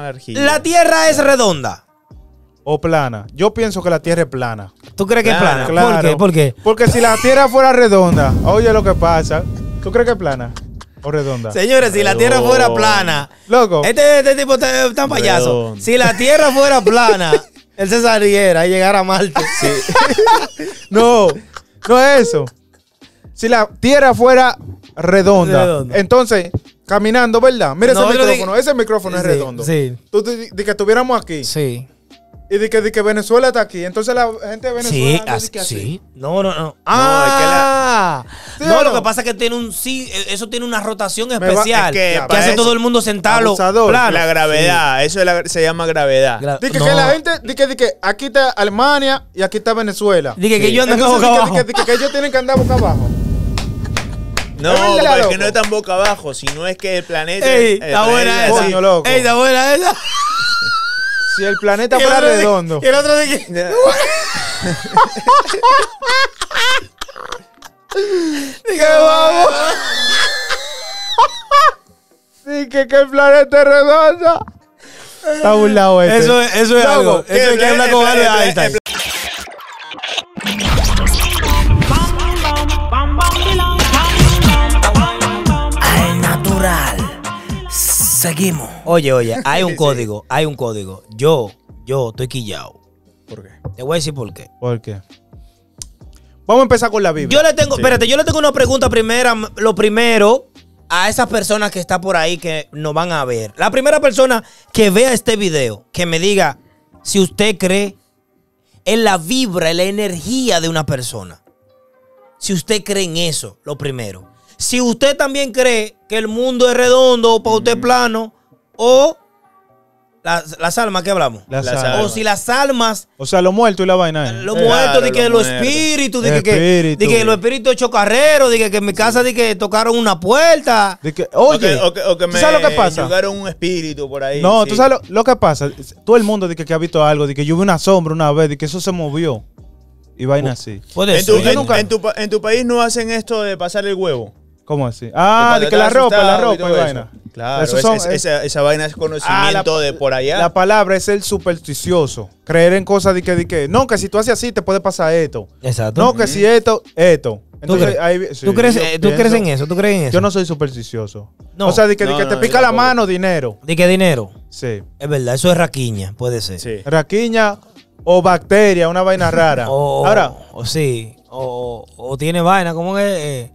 alergia. La Tierra es redonda. o plana. Yo pienso que la Tierra es plana. ¿Tú crees que es Plana, plana? ¿Por qué? ¿Por qué? Porque si la Tierra fuera redonda, oye lo que pasa. ¿Tú crees que es plana o redonda? Señores, si la Tierra fuera plana, Loco, este, este tipo está tan payaso. Redonda. Si la Tierra fuera plana, él se saliera y llegara a Marte. no, no es eso. Si la Tierra fuera redonda, Redonda. entonces, caminando, ¿verdad? Mira No, ese micrófono, ese micrófono es Sí, redondo. sí. Tú di, di que estuviéramos aquí Sí. y di que, di que Venezuela está aquí, entonces la gente de Venezuela Sí, anda di así, que así. sí. No, no, no. es que Ah, ¿Sí no, o lo que pasa es que tiene un sí, eh, eso tiene una rotación va- especial es que que, para hace eso- todo el mundo sentarlo Abusador. plano. La gravedad, eso es la- se llama gravedad. Gra- Di que, No. que la gente, di que, di que aquí está Alemania y aquí está Venezuela. Dije que yo ando Entonces, boca di que- abajo. di que, di que, que ellos tienen que andar boca abajo. No, es loco. que no es tan boca abajo, sino es que el planeta. Ey, el está planeta buena es esa. Coño, loco. Ey, está buena esa. Si el planeta el fuera otro di- redondo. y el otro dije, dije, vamos. Sí, que, que el planeta es redondo. Está burlado este. Eso es, eso es Loco, algo. Eso es el que habla con el el Einstein. Seguimos. Oye, oye, hay un código, hay un código. Yo, yo estoy quillado. ¿Por qué? Te voy a decir por qué. ¿Por qué? Vamos a empezar con la Biblia. Yo le tengo, Sí. espérate, yo le tengo una pregunta primera, lo primero a esas personas que están por ahí que nos van a ver. La primera persona que vea este video, que me diga si usted cree en la vibra, en la energía de una persona. Si usted cree en eso, lo primero. Si usted también cree que el mundo es redondo o para usted plano, o las, las almas que hablamos. Las Las almas. O si las almas O sea, lo muerto y la vaina. ¿eh? los Claro, muertos, de que los los muertos. espíritus, de que, que, Espíritu. de que los espíritus chocarreros, de que, que en mi casa de que tocaron una puerta. De que- O oye, que, o que- o que ¿tú me sabes lo que pasa? yugaron un espíritu por ahí. no, sí. tú sabes lo, lo que pasa. Todo el mundo dice que ha visto algo, de que yo vi una sombra una vez, de que eso se movió. Y vaina así. Puede En tu, en- en tu en tu país no hacen esto de pasar el huevo. ¿Cómo así? Ah, de que la ropa, la y ropa y eso. vaina. Claro, Esos es- son- es- es- esa, esa vaina es conocimiento Ah, la- de por allá. La palabra es el supersticioso. Creer en cosas de que, de que no, que si tú haces así te puede pasar esto. Exacto. No, que si esto, esto. Entonces, crees? ahí- sí, ¿Tú, crees, eh, ¿Tú crees en eso? ¿Tú crees en eso? Yo no soy supersticioso. No. O sea, de que, de No, que no, te pica la tampoco. mano, dinero. ¿De qué dinero? Sí. Es verdad, eso es raquiña, puede ser. Sí. Raquiña o bacteria, una vaina rara. O, Ahora, o sí, o, o tiene vaina, ¿cómo es? Eh,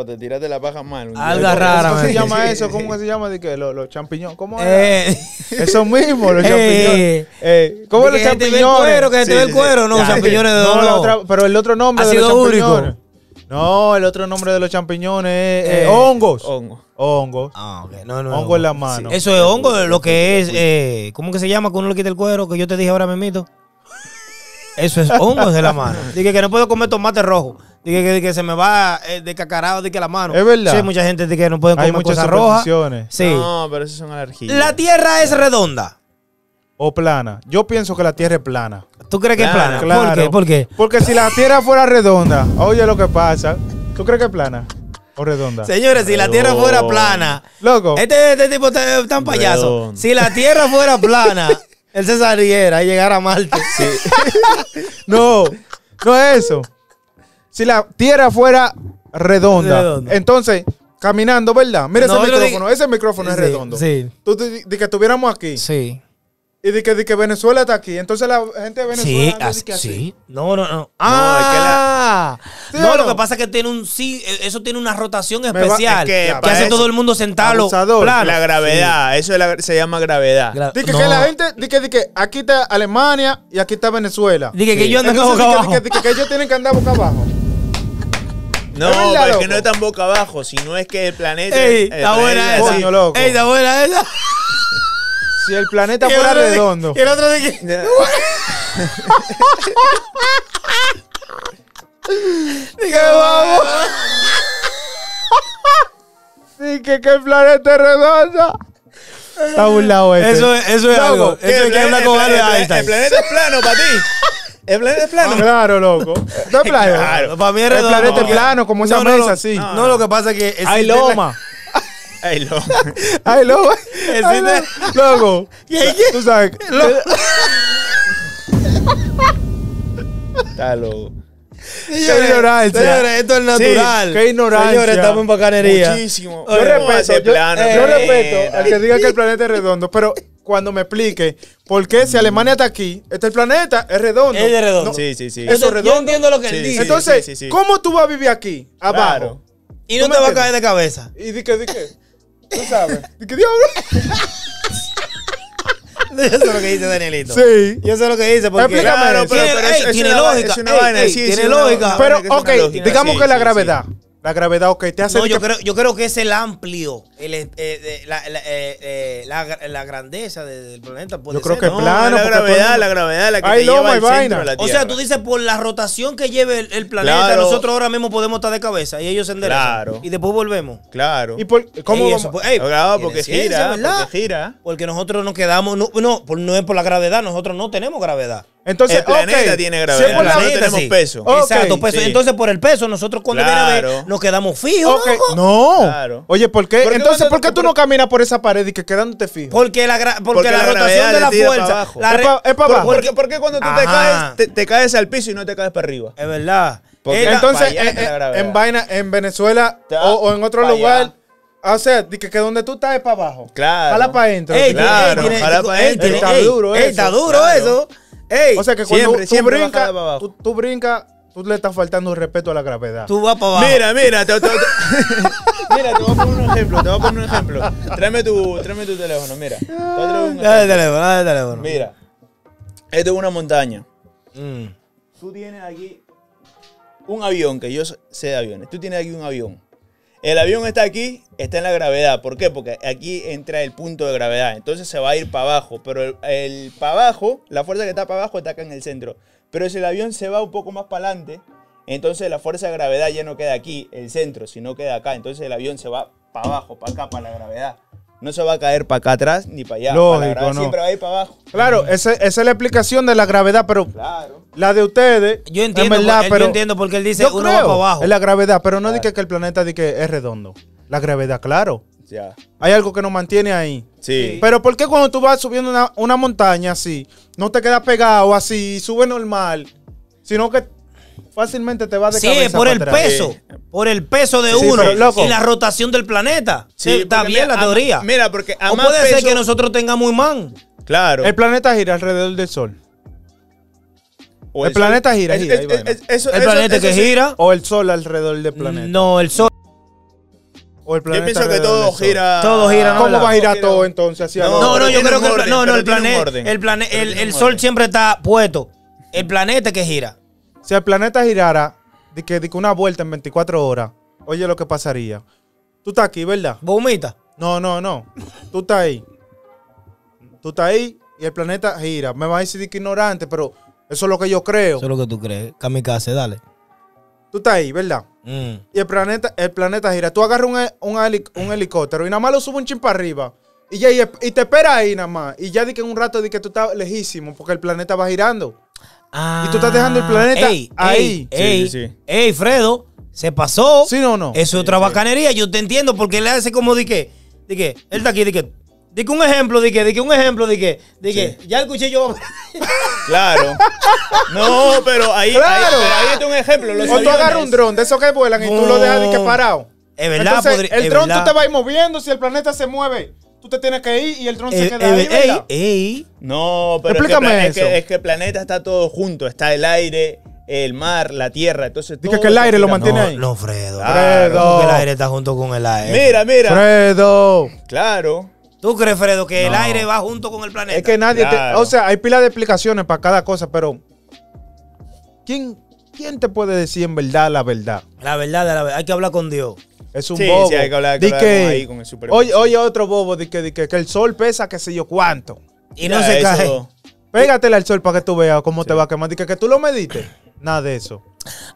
O te tiras de la paja mal. Algo ¿cómo rara, se llama Sí. eso? ¿Cómo que se llama? De que los, los champiñones. ¿Cómo es? eh, Eso mismo, los Eh. champiñones. Eh, ¿Cómo los que se te ve el champiñones? cuero, que se te ve el cuero, no, ya. champiñones de otra- pero el otro nombre de los champiñones. No, el otro nombre de los champiñones es eh, Eh, hongos. Hongo. Hongos. Ah, ok, no, no. Hongo en la mano. Eso es hongo, lo que es, eh, ¿cómo que se llama cuando uno le quita el cuero? Que yo te dije ahora mismito. Eso es hongo de la mano. Dije que no puedo comer tomate rojo. Dije que, que se me va eh, de cacarado de que la mano. Es verdad. Sí, hay mucha gente de que no pueden Hay comer muchas cosas rojas. Sí. No, pero eso son alergias. La tierra es redonda. O plana. Yo pienso que la Tierra es plana. ¿Tú crees que es Plana, plana? ¿Por qué? ¿Por qué? Porque si la Tierra fuera redonda, oye lo que pasa. ¿Tú crees que es plana o redonda? Señores, si la tierra fuera plana, Loco, este, este tipo está tan payaso. Si la tierra fuera plana, él se saliera y llegara a Marte. no, no es eso. Si la Tierra fuera redonda, Redonda. entonces, caminando, ¿verdad? Mira No, ese micrófono, digo- ese micrófono es Sí, redondo. Sí, Tú di, di que estuviéramos aquí sí. y di que, di que Venezuela está aquí, entonces la gente de Venezuela Sí, así, que así. sí. No, no, no. es que Ah, ¿Sí no, lo no? que pasa es que tiene un sí, eh, eso tiene una rotación va- especial es que que, hace eso- todo el mundo plano. La gravedad, eso es la- se llama gravedad. Gra- Di que, no. que la gente, di que, que aquí está Alemania y aquí está Venezuela. Dije que Sí. yo ando Entonces, boca abajo. di que, di que, que ellos tienen que andar boca abajo. No, es verdad, pero es que no es tan boca abajo, sino es que el planeta. Ey, está buena es esa. Coño, loco. Ey, está buena esa. Si el planeta el fuera redondo. Y el otro dije, dije, vamos. Sí, que, que el planeta es redondo. Está burlado este. Eso es, eso es Loco, algo. Eso es que habla con. El planeta es plano para ti. El planeta es plano. Claro, loco. No es plano. Claro. Para mí es El redondo. planeta es plano, como esa No, no, mesa no. así. No, lo que pasa es que Hay loma. Ay, lo. Ay, loco. El Ay, cine- lo- Loco. Tú sabes. Está loco. Señores, ignorancia. señores, esto es natural. qué ignorancia. Señores, estamos en bacanería. Muchísimo. Yo Oye, ¿Cómo va a respeto, yo, plano, yo eh, planeta? respeto al que diga que el planeta es redondo, pero cuando me explique por qué si Alemania está aquí, este el planeta es redondo. Es de redondo. No, Sí, sí, sí. Eso Yo- es redondo. Yo entiendo lo que él Sí, dice. sí. Entonces, sí, sí. ¿cómo tú vas a vivir aquí, abajo? Claro. y no ¿tú te va a caer de cabeza. Y di que, di que, tú sabes, di que diablo. Yo sé lo que dice Danielito. Sí. Yo sé lo que dice porque Explícame Claro, pero, Tiene- pero ey, es, es tiene una, lógica. Es una Ey, vaina, ey, sí, tiene lógica. Pero, ok, digamos Sí, que la sí, gravedad, la gravedad, ok, te hace... No, yo que- creo, yo creo que es el amplio, el, eh, eh, la, la, eh, la- la grandeza de- del planeta. puede Yo creo ser, que ¿no? No, plano, la el gravedad, la gravedad, la que Hay te loma lleva y al centro vaina. de la O Tierra. sea, tú dices por la rotación que lleve el, el planeta, Claro. nosotros ahora mismo podemos estar de cabeza y ellos se enderezan. Claro. Y después volvemos. Claro. ¿Y por, cómo Ey, vamos? eso, pues, ey, Claro, tiene porque ciencia, gira, ¿verdad? porque gira. Porque nosotros nos quedamos, no, no, por- no es por la gravedad, nosotros no tenemos gravedad. Entonces, el planeta tiene si gravedad, por la- nosotros planeta, tenemos sí. peso. Ok, Exacto, peso. sí. Entonces, por el peso, nosotros cuando viene a ver, nos quedamos fijos. No. Claro. Oye, ¿por qué? Porque Entonces, ¿por qué tú no caminas por esa pared y que quedándote fijo? Porque la, gra- porque Porque la, la rotación de la fuerza. para la Es re- pa- es pa' por- abajo. ¿Por qué, por qué cuando tú te caes, te, te caes al piso y no te caes para arriba? Es verdad. Porque Entonces, para eh, eh, en vaina, en Venezuela o, o en otro para lugar, allá. o sea, di que, que donde tú estás es para abajo. Claro. Jala para adentro. Claro, ey, tiene- ojalá pa' ey, adentro. Está duro ey, eso, Está duro eso. Ey, O sea que cuando Siempre, tú siempre brincas, para tú, tú brincas, tú le estás faltando el respeto a la gravedad. tú vas para abajo. Mira, mira, te, te- te- mira, te voy a poner un ejemplo, te voy a poner un ejemplo. Tráeme tu, tráeme tu teléfono, mira. Te Dale el teléfono, dale el teléfono. Mira, esto es una montaña. Mm. Tú tienes aquí un avión, que yo sé de aviones. Tú tienes aquí un avión. El avión está aquí, está en la gravedad. ¿Por qué? Porque aquí entra el punto de gravedad. Entonces se va a ir para abajo. Pero el, el para abajo, la fuerza que está para abajo está acá en el centro. Pero si el avión se va un poco más para adelante, entonces la fuerza de gravedad ya no queda aquí, el centro, sino queda acá. Entonces el avión se va para abajo, para acá, para la gravedad. No se va a caer para acá atrás ni para allá. Para la Lógico, no. Siempre va a ir para abajo. Claro, esa es la explicación de la gravedad, pero Claro. la de ustedes, Yo entiendo, en verdad, por- pero yo entiendo porque él dice yo uno va para abajo. Es la gravedad, pero no Claro. que, que el planeta di que es redondo. La gravedad, claro. Ya. Hay algo que nos mantiene ahí. Sí. Pero ¿por qué cuando tú vas subiendo una, una montaña así, no te quedas pegado así, sube normal, sino que fácilmente te vas de Sí, cabeza por el atrás? peso. Por el peso de Sí, uno pero, loco. y la rotación del planeta. Sí, está bien mira, la a- teoría. Mira, porque a o más puede ser que nosotros tengamos imán. Claro. El planeta gira alrededor del Sol. O el planeta gira, Es- gira, es- es- eso- El eso- planeta eso que sí. gira. O el Sol alrededor del planeta. No, el sol. O el Yo pienso que todo gira. Todo gira, ¿no? ¿Cómo va a girar gira. todo entonces? Hacia No? No, no, yo creo que el, orden, no, no, pero el, planeta, el, plane- el, el sol siempre está puesto. El planeta que gira. Si el planeta girara, de que, de que una vuelta en 24 horas, oye lo que pasaría. Tú estás aquí, ¿verdad? Bomita. No, no, no. Tú estás ahí. Tú estás ahí y el planeta gira. Me vas a decir que ignorante, pero eso es lo que yo creo. Eso es lo que tú crees. Kamikaze, dale. Tú estás ahí, ¿verdad? Mm. Y el planeta, el planeta gira. Tú agarras un, un helicóptero y nada más lo subes un chin para arriba. Y, ya, y, y te espera ahí nada más. Y ya di que en un rato di que tú estás lejísimo porque el planeta va girando. Ah, Y tú estás dejando el planeta ey, ahí. Ey, ey, Sí, sí, sí. ey, Fredo, se pasó. ¿Sí no? Eso es otra bacanería. Yo te entiendo porque él hace como de que, de que, él está aquí, de que, de que un ejemplo, de que, de que un ejemplo, de que, de que, ya el cuchillo. Claro. No, pero ahí, Claro. ahí, pero ahí está un ejemplo. Los O tú agarras un dron de esos que vuelan y tú lo dejas de que parado. Es verdad, Entonces, podri- el es dron verdad. tú te vas a ir moviendo. Si el planeta se mueve, tú te tienes que ir y el dron se Eh, queda eh, ahí, ey, ¿verdad? ey. No, pero Explícame es, que, es, eso. que, es que el planeta está todo junto. Está el aire, el mar, la tierra. Entonces Dice todo que el aire lo mantiene No, ahí. no, Fredo. Claro. ¿Cómo que el aire está junto con el aire. Mira, mira. Fredo. Claro. ¿Tú crees, Fredo, que el aire va junto con el planeta? Es que nadie te-. O sea, hay pila de explicaciones para cada cosa, pero. ¿Quién, ¿Quién te puede decir en verdad la verdad? La verdad, la verdad, hay que hablar con Dios. Es un Sí, bobo. sí, hay que hablar- hay que Di hablar que- con ahí, con el super- oye, oye, otro bobo, di que, di que, que el sol pesa qué sé yo cuánto. Y no Ya, se eso- cae. Pégatele al sol para que tú veas cómo te va a quemar. Di que, que tú lo mediste. Nada de eso.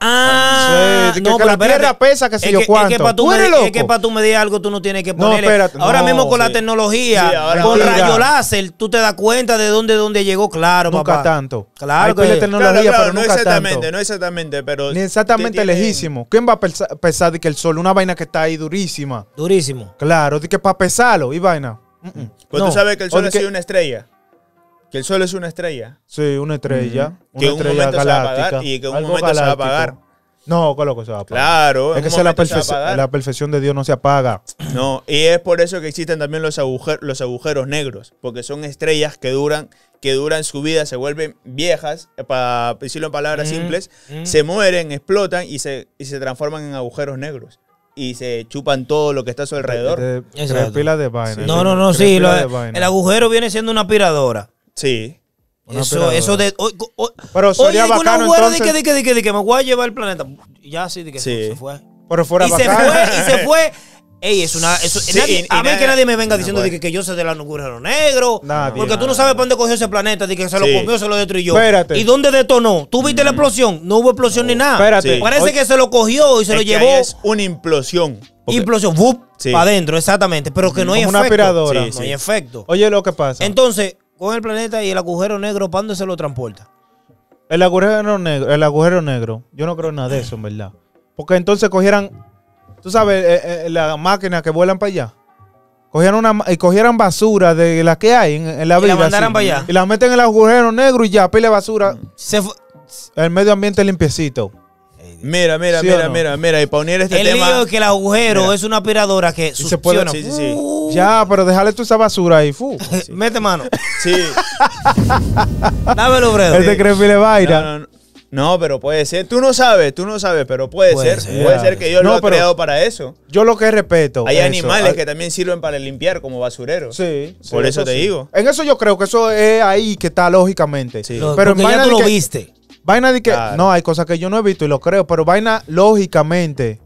Ah, Sí, que- que la espérate. tierra pesa, que sé Es yo es cuánto. que para tú, ¿Tú eres medir- es que pa' tú medir algo tú no tienes que No, ponerle. espérate, ahora no, mismo con la tecnología, Sí, ahora con mentira. rayo láser, tú te das cuenta de dónde, dónde llegó, claro, Nunca papá. tanto. Claro Hay que- tecnología, Claro, claro, pero no nunca exactamente, tanto. no exactamente, pero... Ni exactamente lejísimo. ¿Quién va a pesa- pesar de que el sol, una vaina que está ahí durísima? Durísimo. Claro, de que para pesarlo y vaina. Mm, mm. Pues No. tú sabes que el sol es que- una estrella. Que el sol es una estrella. Sí, una estrella. Que en Una un estrella momento se va a apagar galáctica. y que en un algo momento se va a apagar. No, ¿qué es lo que se va a apagar? Claro, Es que esa es la, momento se va a perfección- apagar. la perfección de Dios no se apaga. No, y es por eso que existen también los agujeros, los agujeros negros, porque son estrellas que duran, que duran su vida, se vuelven viejas, eh, para decirlo en palabras Mm, simples, mm. se mueren, explotan y se, y se transforman en agujeros negros. Y se chupan todo lo que está a su alrededor. Tres pilas de vaina. No, no, no, sí. lo- el agujero viene siendo una aspiradora. Sí. Una Eso, eso de. o- o- Pero sería oye, bacano de entonces. que, de que, de que, de que me voy a llevar el planeta. Y ya sí, de que Sí. se fue. Pero fuera y se bacano. fue, y se fue. Ey, es una. Eso, Sí, nadie- y- y a mí que nadie me venga diciendo de que, que yo soy del agujero negro. Nadie. porque tú no sabes para dónde cogió ese planeta, de que se lo Sí. comió, se lo destruyó. Espérate. ¿Y dónde detonó? ¿Tú viste la explosión? No hubo explosión ni nada. Espérate. Sí. Parece Oye, que se lo cogió y se Es lo que llevó. ahí es una implosión. Implosión. Sí. Para adentro, exactamente. Pero que no hay Como una efecto. aspiradora. No Sí, hay efecto. Oye, lo que pasa. Entonces, con el planeta y el agujero negro, ¿para dónde se lo transporta? El agujero negro, el agujero negro, yo no creo en nada de eso, en verdad. Porque entonces cogieran, tú sabes, eh, eh, la máquina que vuelan para allá. Cogieran una y cogieran basura de la que hay en, en la Y la vida. mandaran así, para allá. Y la meten en el agujero negro y ya, pile basura. Se El medio ambiente limpiecito. Mira, mira, ¿Sí o mira, no? mira, mira. Y para unir este el tema. lío es que el agujero Mira. es una aspiradora que se puede- succiona. Sí, sí, sí. Uh, Ya, pero déjale tú esa basura ahí. Fu. Mete mano. Sí. Dámelo, Bredo. Él te cree pile vaina. No, no, no. No, pero puede ser. Tú no sabes, tú no sabes, pero puede, Puede ser. ser. Puede ser que Dios No, lo ha pero- creado para eso. Yo lo que respeto. Hay eso. animales que también sirven para limpiar como basureros. Sí, sí, Por eso te sí. digo. En eso yo creo que eso es ahí que está lógicamente. Sí. Lo- Pero en ya tú lo que- viste. Vaina de que. Claro. No, hay cosas que yo no he visto y lo creo, pero vaina lógicamente.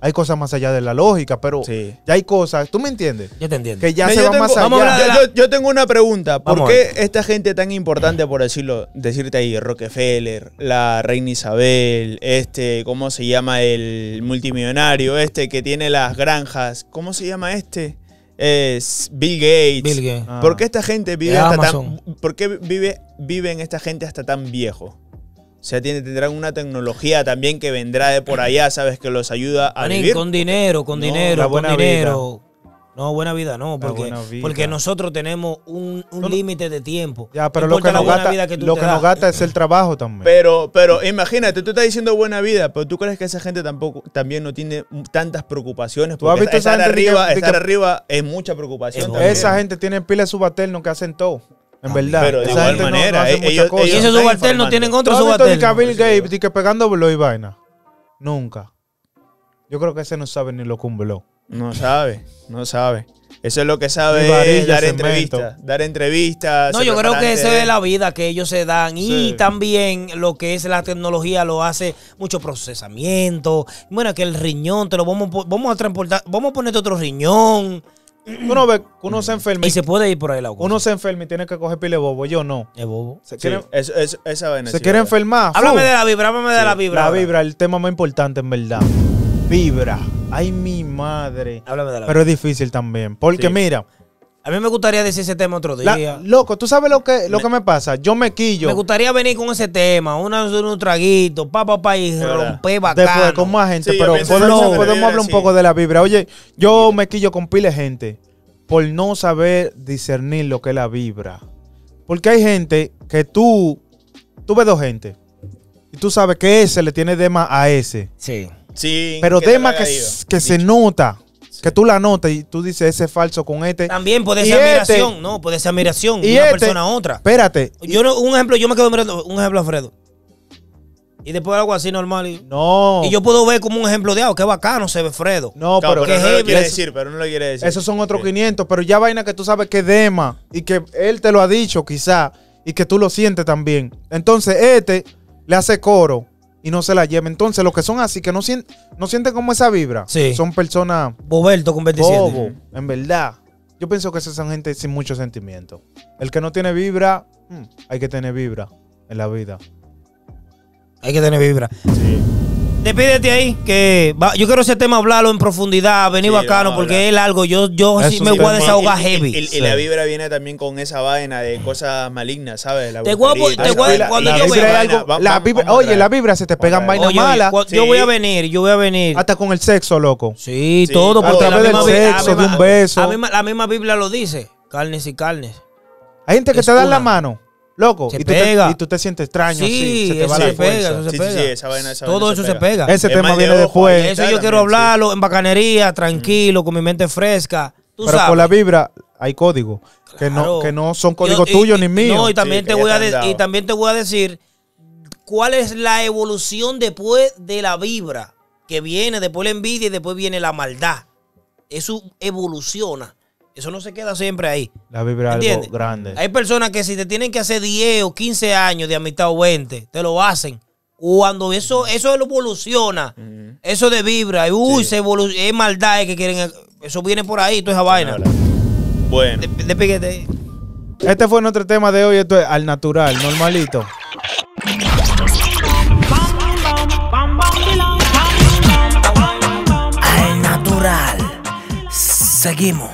Hay cosas más allá de la lógica, pero Sí. ya hay cosas, ¿tú me entiendes? Yo te entiendo. Que ya Mira, se va tengo- más vamos a allá. de Yo, yo- yo tengo una pregunta. ¿Por Vamos qué esta gente tan importante, por decirlo, decirte ahí, Rockefeller, la reina Isabel, este, ¿cómo se llama el multimillonario? Este que tiene las granjas. ¿Cómo se llama este? Es Bill Gates. Bill Gates. Ah. ¿Por qué esta gente vive De hasta Amazon. tan. ¿Por qué vive, viven esta gente hasta tan viejo? O sea, tiene- tendrán una tecnología también que vendrá de por allá, ¿sabes? Que los ayuda a Manín, vivir. con dinero, con No, dinero, la con buena dinero. No, buena vida no, porque, vida. porque nosotros tenemos un, un No, límite de tiempo. Ya, pero No lo que nos que tú lo que nos gasta es el trabajo también. Pero, pero imagínate, tú estás diciendo buena vida, pero tú crees que esa gente tampoco también no tiene tantas preocupaciones. ¿Tú has Porque esa estar gente que- arriba, que- estar arriba es mucha preocupación. Es. Esa gente tiene pila de subalternos que hacen todo. En verdad. Pero de igual gente no- no manera, muchas ellos-. Y ellos- están subalternos informando. tienen ¿Tú otro has visto de que a subalterno. Bill Gates que pegando blog y vaina? Nunca. Yo creo que ese no sabe ni lo que un blog. No sabe, no sabe. Eso es lo que sabe Ni varilla, es dar entrevistas. Dar entrevistas. No, yo creo que eso es la vida que ellos se dan y también lo que es la tecnología lo hace mucho procesamiento. Bueno, que el riñón te lo vamos, vamos a transportar, vamos a ponerte otro riñón Tú no ves que uno se enferma y se puede ir por ahí la cosa. uno se enferma y tiene que coger pile bobo. Yo no. Es bobo. Se Sí, quiere, esa vaina se sí, quiere enfermar. Háblame de la vibra, háblame de la vibra. La ahora. vibra, el tema más importante en verdad. Vibra. Ay, mi madre. Háblame de la Pero es difícil también. Porque Sí. mira, A mí me gustaría decir ese tema otro la- día. loco, ¿tú sabes lo que, lo que me pasa? Yo me quillo. Me gustaría venir con ese tema, una, un traguito, pa, pa, pa, y romper bacano. Después con más gente, Sí, pero podemos, podemos hablar un poco de la vibra. Oye, yo me quillo con pile de gente por no saber discernir lo que es la vibra. Porque hay gente que tú, tú ves dos gente y tú sabes que ese le tiene dema a ese. Sí. Sí, Pero que te dema lo que, que se nota, que tú la notas y tú dices ese es falso con este. También puede ser este- admiración, no, puede ser admiración de Y una este- persona a otra. Espérate. Yo no, un ejemplo, yo me quedo mirando, un ejemplo, Alfredo. Y después algo así normal. Y, No. y yo puedo ver como un ejemplo de algo, qué bacano se ve Fredo. no, Claro, pero, pero no lo quiere eso- decir, pero no lo quiere decir. Esos son otros Sí. 500, pero ya vaina que tú sabes que es Dema y que él te lo ha dicho quizá y que tú lo sientes también. Entonces este le hace coro y no se la lleva. Entonces los que son así, que no, sien- no sienten como esa vibra, Sí. son personas Boberto con 27. bobo, en verdad. Yo pienso que esas son gente sin mucho sentimiento. El que no tiene vibra, hmm, hay que tener vibra en la vida. Hay que tener vibra. Sí. Despídete ahí, que va- yo quiero ese tema hablarlo en profundidad, venir Sí, bacano, a porque hablar. es algo. Yo, yo sí me voy a desahogar Y- y- heavy. y- la vibra viene también con esa vaina de cosas malignas, ¿sabes? La Te voy a- brujería y te toda voy a- esa vaina. cuando la yo vibra veo- es vaina, algo- va- la va- vibra- vamos a oye, traer. la vibra se te pegan Vamos a traer. vainas Oye, malas. cu- yo Sí. voy a venir, yo voy a venir. Hasta con el sexo, loco. Sí, Sí, todo. a porque través del misma sexo, de un beso. La misma, la misma Biblia lo dice. Carnes y carnes. Hay gente que Es te da una. la mano, loco, Se y tú, te, pega. y tú te sientes extraño, Sí, sí, se te va se la pega, eso se Sí, pega. sí, esa vaina, esa Todo vaina eso se pega. Ese El tema de viene ojo después. Eso yo quiero también, hablarlo en bacanería, tranquilo, con mi mente fresca. Tú Pero sabes. por la vibra hay códigos que no, que no son códigos tuyos ni míos. No, y también, Sí, te voy a de- y también te voy a decir cuál es la evolución después de la vibra que viene, después la envidia y después viene la maldad. Eso evoluciona. Eso no se queda siempre ahí. La vibra es algo grande. Hay personas que si te tienen que hacer 10 o 15 años de amistad o 20, te lo hacen. Cuando eso, eso evoluciona, eso de vibra, y uy, Sí. se evolu- es maldad que quieren. Eso viene por ahí, toda esa vaina. Bueno, De- Despíguete ahí. Este fue nuestro tema de hoy. Esto es al natural, normalito. Al natural. Seguimos.